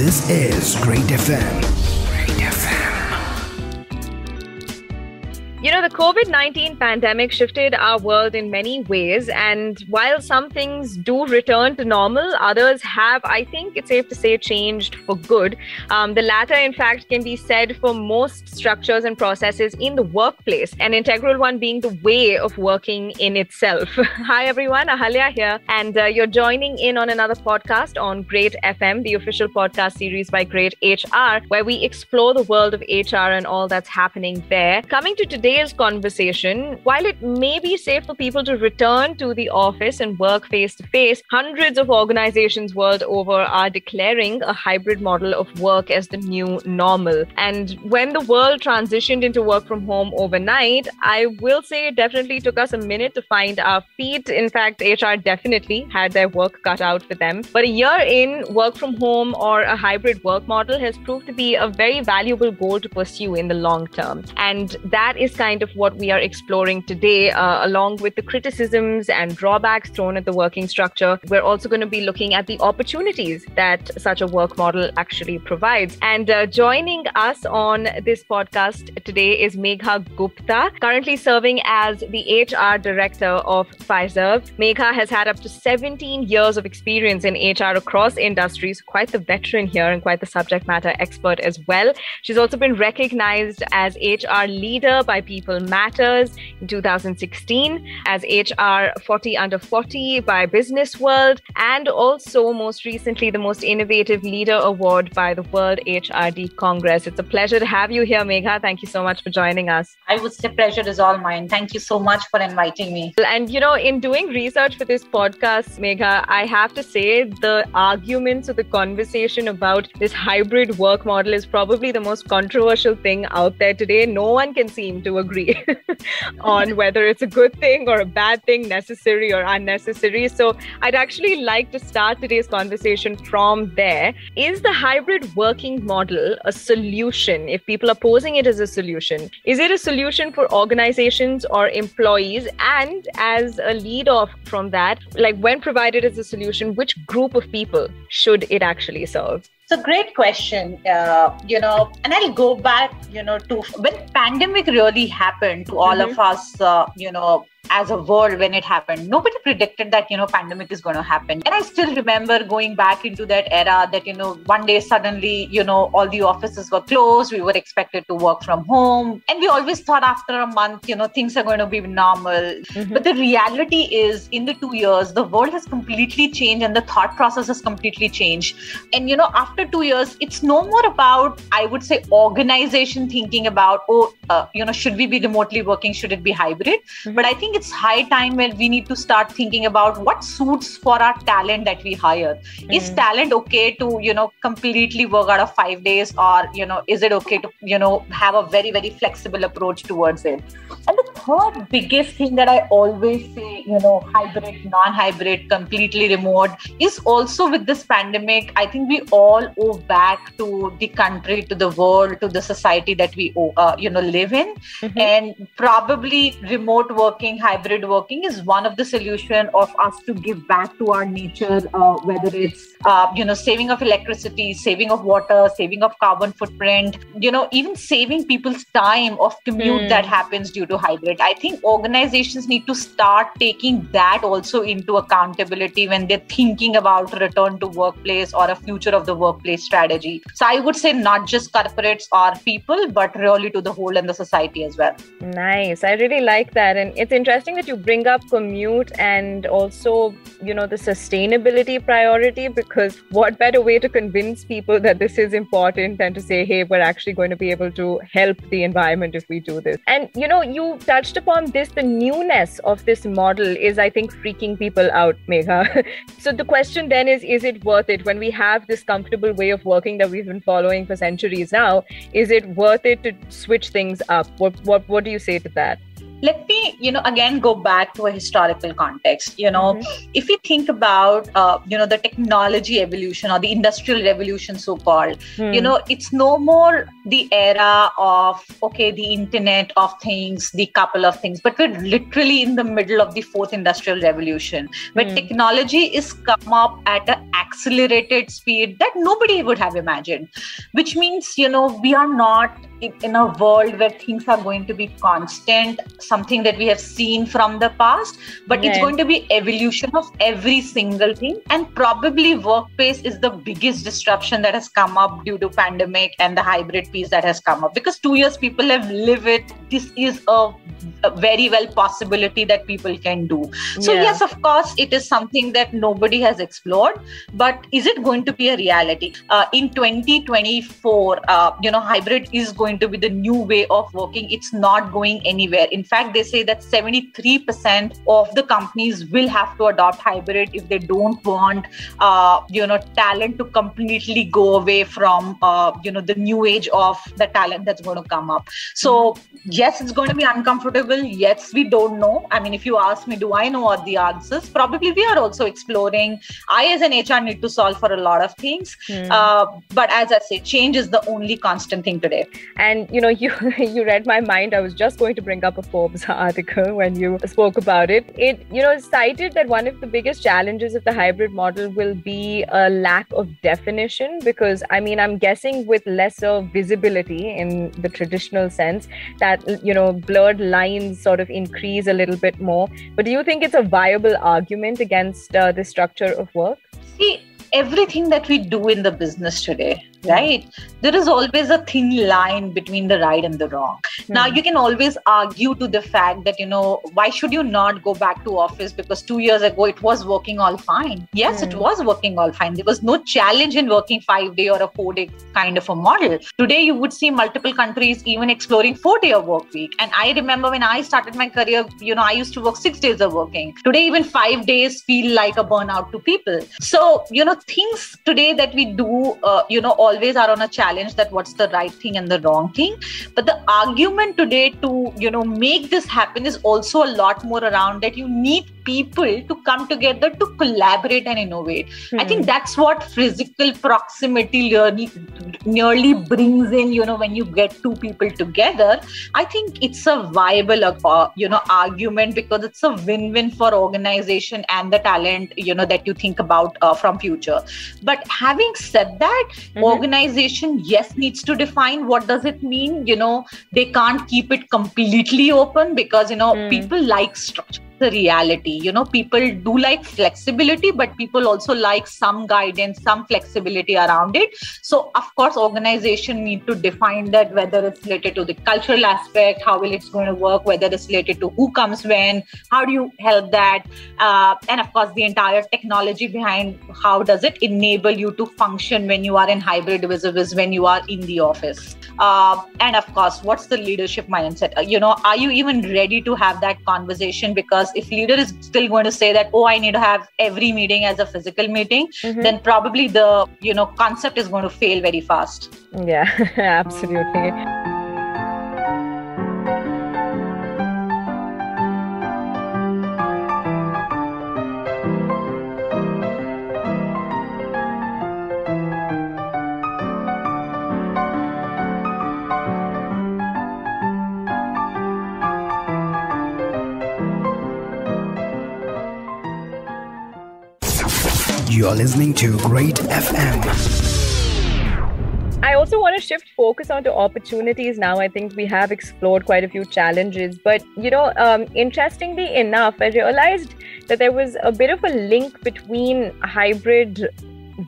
This is Great FM. greytFM. The COVID 19 pandemic shifted our world in many ways. And while some things do return to normal, others have, I think it's safe to say, changed for good. Um, the latter, in fact, can be said for most structures and processes in the workplace, an integral one being the way of working in itself. Hi, everyone. Ahalya here. And uh, you're joining in on another podcast on Great FM, the official podcast series by greytHR, where we explore the world of HR and all that's happening there. Coming to today, today's conversation, while it may be safe for people to return to the office and work face to face, hundreds of organizations world over are declaring a hybrid model of work as the new normal. And when the world transitioned into work from home overnight, I will say it definitely took us a minute to find our feet. In fact, HR definitely had their work cut out for them. But a year in, work from home or a hybrid work model has proved to be a very valuable goal to pursue in the long term. And that is kind of what we are exploring today, uh, along with the criticisms and drawbacks thrown at the working structure. We're also going to be looking at the opportunities that such a work model actually provides. And uh, joining us on this podcast today is Megha Gupta, currently serving as the HR director of Fiserv. Megha has had up to 17 years of experience in HR across industries, quite the veteran here and quite the subject matter expert as well. She's also been recognized as HR leader by People Matters in 2016, as HR 40 Under 40 by Business World, and also most recently the Most Innovative Leader Award by the World HRD Congress. It's a pleasure to have you here, Megha. Thank you so much for joining us. I would say pleasure is all mine. Thank you so much for inviting me. And you know, in doing research for this podcast, Megha, I have to say the arguments or the conversation about this hybrid work model is probably the most controversial thing out there today. No one can seem to agree on whether it's a good thing or a bad thing, necessary or unnecessary. So I'd actually like to start today's conversation from there. Is the hybrid working model a solution? If people are posing it as a solution, is it a solution for organizations or employees? And as a lead off from that, like when provided as a solution, which group of people should it actually serve? It's a great question, uh, you know, and I'll go back, you know, to when pandemic really happened to all mm-hmm. of us, uh, you know, as a world when it happened. Nobody predicted that you know pandemic is going to happen. And i still remember going back into that era that you know one day suddenly you know all the offices were closed. We were expected to work from home. And we always thought after a month you know things are going to be normal. Mm-hmm. but the reality is in the 2 years the world has completely changed and the thought process has completely changed. And you know after 2 years it's no more about i would say organization thinking about oh uh, you know should we be remotely working? Should it be hybrid? Mm-hmm. but i think it's high time when we need to start thinking about what suits for our talent that we hire. Mm. Is talent okay to, you know, completely work out of five days or, you know, is it okay to, you know, have a very, very flexible approach towards it? And the third biggest thing that I always say, you know, hybrid, non hybrid, completely remote is also with this pandemic. I think we all owe back to the country, to the world, to the society that we, uh, you know, live in. Mm-hmm. And probably remote working, hybrid working is one of the solution of us to give back to our nature, uh, whether it's uh, you know saving of electricity, saving of water, saving of carbon footprint, you know even saving people's time of commute mm. that happens due to hybrid. I think organizations need to start taking that also into accountability when they're thinking about return to workplace or a future of the workplace strategy. So I would say not just corporates or people, but really to the whole and the society as well. Nice. I really like that, and it's interesting interesting that you bring up commute and also, you know, the sustainability priority because what better way to convince people that this is important than to say, hey, we're actually going to be able to help the environment if we do this. And, you know, you touched upon this, the newness of this model is, I think, freaking people out, Megha. so the question then is, is it worth it when we have this comfortable way of working that we've been following for centuries now? Is it worth it to switch things up? What, what, what do you say to that? Let me you know again go back to a historical context you know mm-hmm. if we think about uh, you know the technology evolution or the industrial revolution so called mm. you know it's no more the era of okay the internet of things the couple of things but we're literally in the middle of the fourth industrial revolution where mm. technology is come up at an accelerated speed that nobody would have imagined which means you know we are not in a world where things are going to be constant something that we have seen from the past but it's going to be evolution of every single thing. And probably workplace is the biggest disruption that has come up due to pandemic and the hybrid piece that has come up. Because two years people have lived it this is a, a very well possibility that people can do. So yeah. yes of course it is something that nobody has explored but is it going to be a reality uh, in 2024 uh, you know hybrid is going to be the new way of working. It's not going anywhere. In fact, they say that 73% of the companies will have to adopt hybrid if they don't want, uh, you know, talent to completely go away from, uh, you know, the new age of the talent that's going to come up. So yes, it's going to be uncomfortable. Yes, we don't know. I mean, if you ask me, do I know all the answers? Probably we are also exploring. I, as an HR, need to solve for a lot of things. Mm. Uh, but as I say, change is the only constant thing today. And you know you you read my mind. I was just going to bring up a forbes article when you spoke about it. It you know cited that one of the biggest challenges of the hybrid model will be a lack of definition because i mean i'm guessing with lesser visibility in the traditional sense that you know blurred lines sort of increase a little bit more. But do you think it's a viable argument against uh, the structure of work see everything that we do in the business today right? There is always a thin line between the right and the wrong. Mm-hmm. now you can always argue to the fact that you know why should you not go back to office? Because 2 years ago it was working all fine. Yes mm-hmm. it hmm. was working all fine. There was no challenge in working 5 day or a 4 day kind of a model. Today you would see multiple countries even exploring 4 day work week. And i remember when i started my career you know i used to work 6 days of working. Today even 5 days feel like a burnout to people. So you know things today that we do uh, you know always are on a challenge that what's the right thing and the wrong thing. But the argument today to you know make this happen is also a lot more around that you need people to come together to collaborate and innovate mm-hmm. i think hmm. that's what physical proximity learning nearly brings in you know when you get two people together i think it's a viable uh, you know argument because it's a win-win for organization and the talent you know that you think about uh, from future but having said that mm-hmm. organization yes needs to define what does it mean you know they can't keep it completely open because you know mm. people like structure the reality. You know people do like flexibility but people also like some guidance some flexibility around it. So of course organization need to define that whether it's related to the cultural aspect how will it's going to work whether it's related to who comes when how do you help that? Uh, and of course the entire technology behind how does it enable you to function when you are in hybrid versus when you are in the office. Uh, and of course what's the leadership mindset? Uh, you know are you even ready to have that conversation? Because if leader is still going to say that oh i need to have every meeting as a physical meeting mm-hmm. then probably the you know concept is going to fail very fast yeah absolutely You're listening to greytFM. I also want to shift focus onto opportunities now. I think we have explored quite a few challenges, but you know, um, interestingly enough, I realized that there was a bit of a link between hybrid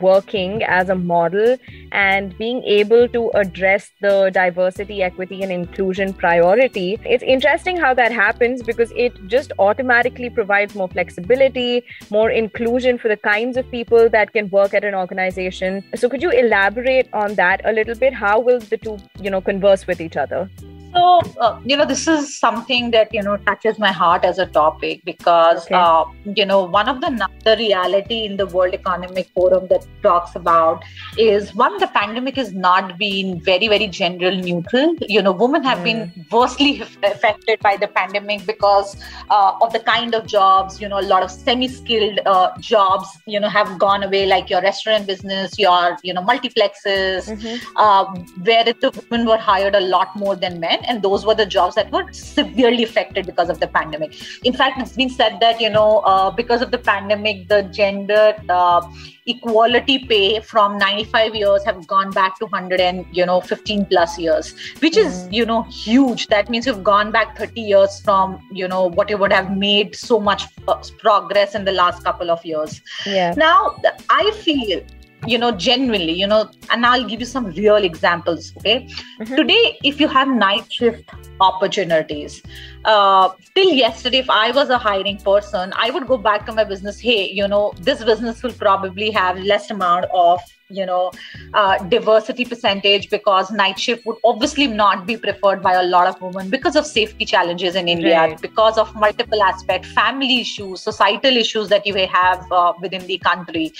working as a model and being able to address the diversity, equity, and inclusion priority. It's interesting how that happens because it just automatically provides more flexibility, more inclusion for the kinds of people that can work at an organization. So, could you elaborate on that a little bit? How will the two, you know, converse with each other? So, uh, you know, this is something that, you know, touches my heart as a topic because, okay. uh, you know, one of the, the reality in the World Economic Forum that talks about is one, the pandemic has not been very, very general neutral. You know, women have mm. been worstly affected by the pandemic because uh, of the kind of jobs, you know, a lot of semi skilled uh, jobs, you know, have gone away, like your restaurant business, your, you know, multiplexes, mm-hmm. Um, where the women were hired a lot more than men and those were the jobs that were severely affected because of the pandemic. In fact it's been said that you know uh, because of the pandemic the gender uh, equality pay from 95 years have gone back to 100 and you know 15 plus years which mm. is you know huge. That means you've gone back 30 years from you know what you would have made so much uh, progress in the last couple of years. Yeah. Now i feel you know genuinely you know and i'll give you some real examples okay mm-hmm. today if you have night shift opportunities uh, till yesterday if i was a hiring person i would go back to my business hey you know this business will probably have less amount of you know uh, diversity percentage because night shift would obviously not be preferred by a lot of women because of safety challenges in india right. because of multiple aspects family issues societal issues that you may have uh, within the country.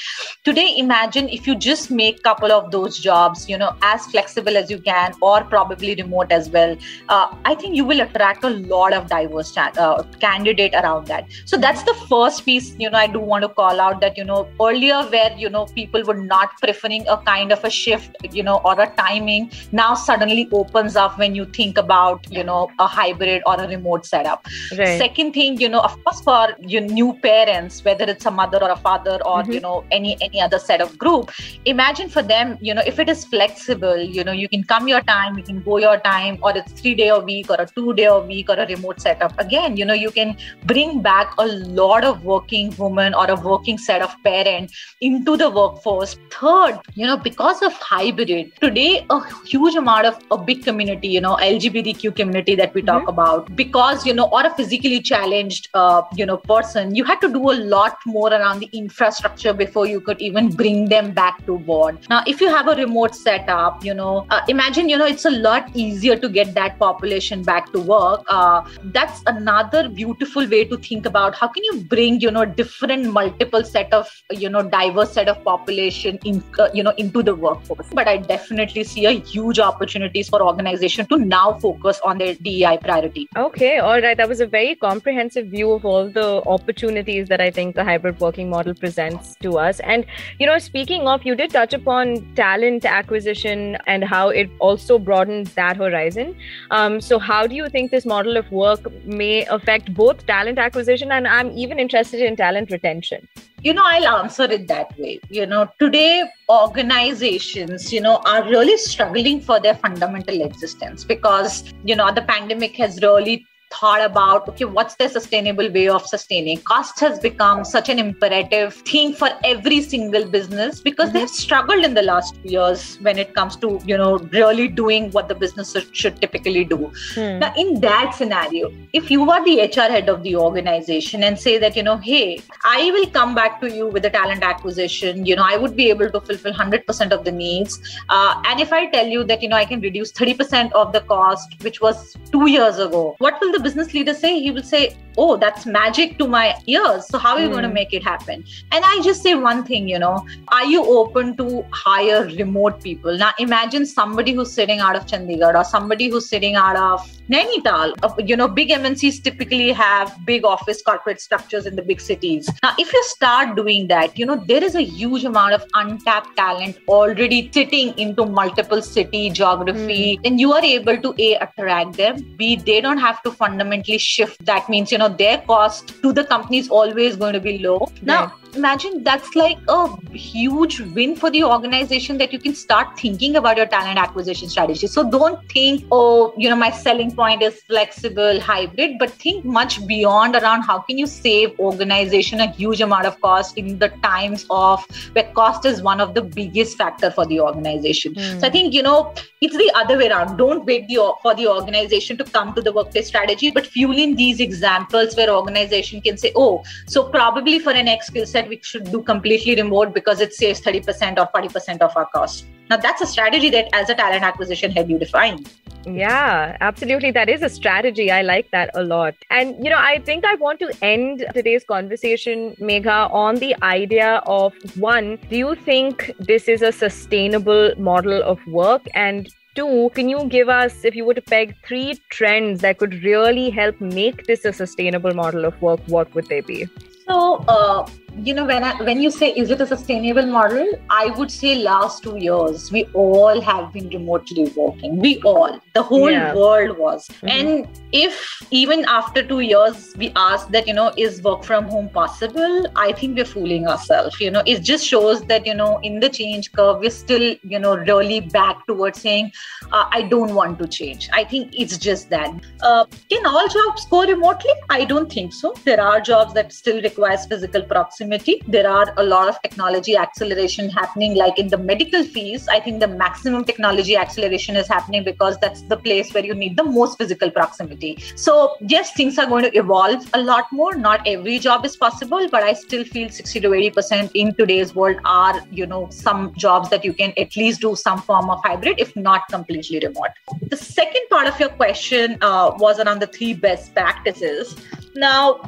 Today imagine if you just make a couple of those jobs you know as flexible as you can or probably remote as well. Uh, i think you will attract a lot of diverse uh, candidate around that. So that's the first piece you know i do want to call out that you know earlier where you know people would not prefer preferring a kind of a shift, you know, or a timing now suddenly opens up when you think about, you know, a hybrid or a remote setup. Right. Second thing, you know, of course, for your new parents, whether it's a mother or a father or, mm-hmm. you know, any any other set of group, imagine for them, you know, if it is flexible, you know, you can come your time, you can go your time, or it's three day a week or a two day a week or a remote setup. Again, you know, you can bring back a lot of working women or a working set of parent into the workforce. Third, you know because of hybrid. Today a huge amount of a big community you know lgbtq community that we talk mm-hmm. about because you know or a physically challenged uh, you know person you had to do a lot more around the infrastructure before you could even bring them back to board now if you have a remote setup you know uh, imagine you know it's a lot easier to get that population back to work. Uh, that's another beautiful way to think about how can you bring you know different multiple set of you know diverse set of population in you know into the workforce. But i definitely see a huge opportunities for organization to now focus on their dei priority. Okay all right. That was a very comprehensive view of all the opportunities that i think the hybrid working model presents to us. And you know speaking of you did touch upon talent acquisition and how it also broadens that horizon. Um, so how do you think this model of work may affect both talent acquisition and i'm even interested in talent retention you know i'll answer it that way. You know today organizations you know are really struggling for their fundamental existence because you know the pandemic has really thought about okay what's the sustainable way of sustaining cost has become such an imperative thing for every single business because mm-hmm. they've struggled in the last years when it comes to you know really doing what the business should typically do mm. now in that scenario if you are the hr head of the organization and say that you know hey i will come back to you with the talent acquisition you know i would be able to fulfill 100% of the needs uh, and if i tell you that you know i can reduce 30% of the cost which was two years ago what will the business leader say? He will say, Oh, that's magic to my ears. So, how are you mm. going to make it happen? And I just say one thing, you know, are you open to hire remote people? Now, imagine somebody who's sitting out of Chandigarh or somebody who's sitting out of Nainital. Uh, you know, big MNCs typically have big office corporate structures in the big cities. Now, if you start doing that, you know, there is a huge amount of untapped talent already sitting into multiple city geography, mm. and you are able to A, attract them, B, they don't have to fundamentally shift. That means, you know, their cost to the company is always going to be low. Now, imagine that's like a huge win for the organization that you can start thinking about your talent acquisition strategy. So don't think, oh, you know, my selling point is flexible, hybrid, but think much beyond around how can you save organization a huge amount of cost in the times of where cost is one of the biggest factor for the organization. Mm. So I think, you know, it's the other way around. Don't wait the, for the organization to come to the workplace strategy, but fueling these examples where organization can say, oh, so probably for an X skill set, that we should do completely remote because it saves 30% or 40% of our cost. Now, that's a strategy that as a talent acquisition head you define. Yeah, absolutely. That is a strategy. I like that a lot. And, you know, I think I want to end today's conversation, Megha, on the idea of one, do you think this is a sustainable model of work? And two, can you give us, if you were to peg three trends that could really help make this a sustainable model of work, what would they be? So, uh, you know when I, when you say is it a sustainable model? I would say last 2 years we all have been remotely working. We all the whole yeah. world was. Mm-hmm. and if even after 2 years we ask that you know is work from home possible? I think we're fooling ourselves you know. It just shows that you know in the change curve we're still you know really back towards saying uh, i don't want to change. I think it's just that. Uh, can all jobs go remotely? I don't think so. There are jobs that still requires physical proximity proximity. There are a lot of technology acceleration happening, like in the medical fields. I think the maximum technology acceleration is happening because that's the place where you need the most physical proximity. So, yes, things are going to evolve a lot more. Not every job is possible, but I still feel 60 to 80% in today's world are, you know, some jobs that you can at least do some form of hybrid, if not completely remote. The second part of your question uh, was around the three best practices. Now,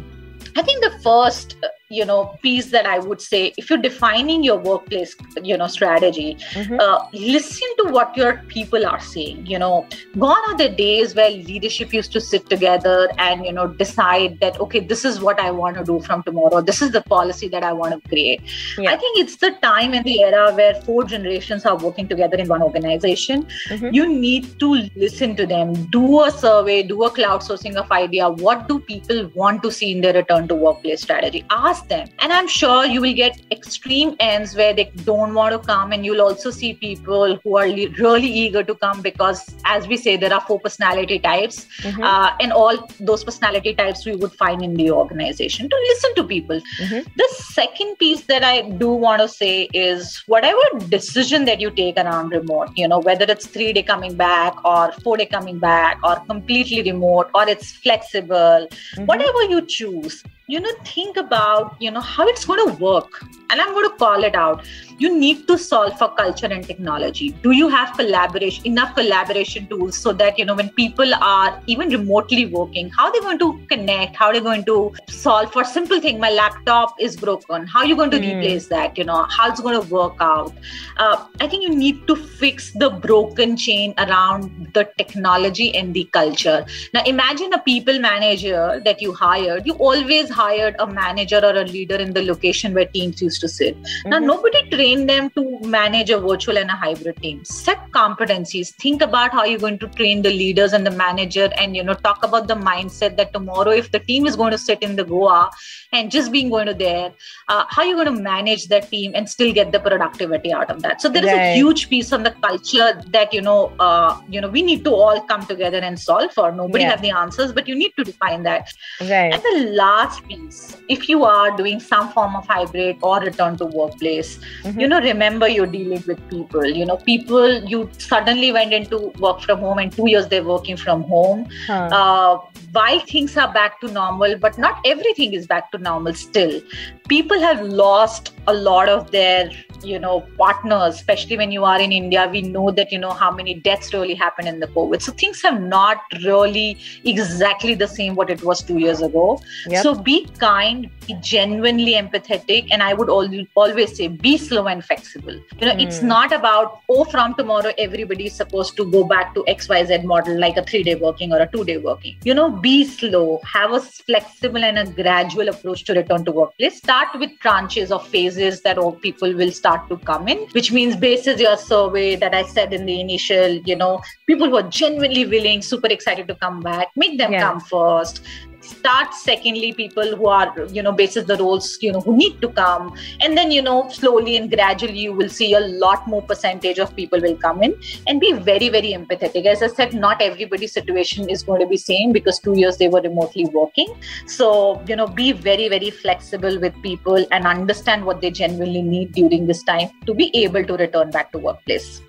I think the first you know piece that i would say if you're defining your workplace you know strategy mm-hmm. uh, listen to what your people are saying you know. Gone are the days where leadership used to sit together and you know decide that okay this is what i want to do from tomorrow. This is the policy that i want to create. Yeah. i think it's the time and the era where four generations are working together in one organization. Mm-hmm. you need to listen to them. Do a survey do a cloud sourcing of idea. What do people want to see in their return to workplace strategy? Ask them. And I'm sure you will get extreme ends where they don't want to come, and you'll also see people who are really eager to come because, as we say, there are four personality types, mm-hmm. uh, and all those personality types we would find in the organization to listen to people. Mm-hmm. The second piece that I do want to say is whatever decision that you take around remote, you know, whether it's three day coming back or four day coming back or completely remote or it's flexible, mm-hmm. whatever you choose you know think about you know how it's going to work. And i'm going to call it out you need to solve for culture and technology. Do you have collaboration enough collaboration tools so that you know when people are even remotely working how are they're going to connect? How are they're going to solve for simple thing my laptop is broken. How are you going to mm. replace that you know? How it's going to work out? Uh, i think you need to fix the broken chain around the technology and the culture. Now imagine a people manager that you hired. You always hired a manager or a leader in the location where teams used to sit. Mm-hmm. Now, nobody trained them to manage a virtual and a hybrid team. Set competencies. Think about how you're going to train the leaders and the manager, and you know, talk about the mindset that tomorrow, if the team is going to sit in the Goa and just being going to there, uh, how you're going to manage that team and still get the productivity out of that. So there is right. a huge piece on the culture that you know, uh, you know, we need to all come together and solve for. Nobody yeah. have the answers, but you need to define that. Right. And the last piece if you are doing some form of hybrid or return to workplace mm-hmm. You know remember you're dealing with people you know people you suddenly went into work from home and two years they're working from home huh. uh, while things are back to normal but not everything is back to normal still people have lost a lot of their you know partners especially when you are in india we know that you know how many deaths really happened in the covid so things have not really exactly the same what it was two years ago yep. so be kind be genuinely empathetic and i would always always say be slow and flexible you know mm. it's hmm. not about oh from tomorrow everybody is supposed to go back to xyz model like a three day working or a two day working you know be slow have a flexible and a gradual approach to return to workplace start with tranches of phases that all people will start start to come in, which means basis your survey that I said in the initial, you know, people who are genuinely willing, super excited to come back, make them yeah. come first start secondly people who are you know basis the roles you know who need to come. And then you know slowly and gradually you will see a lot more percentage of people will come in and be very very empathetic. As i said not everybody's situation is going to be same because two years they were remotely working. So you know be very very flexible with people and understand what they genuinely need during this time to be able to return back to workplace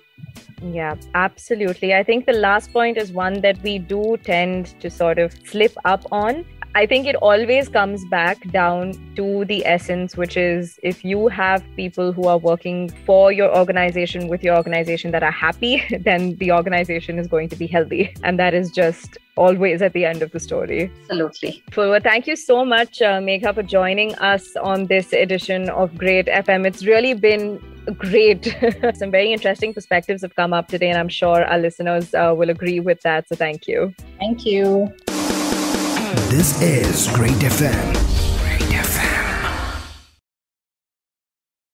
yeah, absolutely. I think the last point is one that we do tend to sort of slip up on. I think it always comes back down to the essence, which is if you have people who are working for your organization with your organization that are happy, then the organization is going to be healthy. And that is just always at the end of the story. Absolutely. Well, thank you so much, uh, Megha, for joining us on this edition of greytFM. It's really been great. Some very interesting perspectives have come up today, and I'm sure our listeners uh, will agree with that. So thank you. Thank you. This is Great FM.